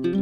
Thank you.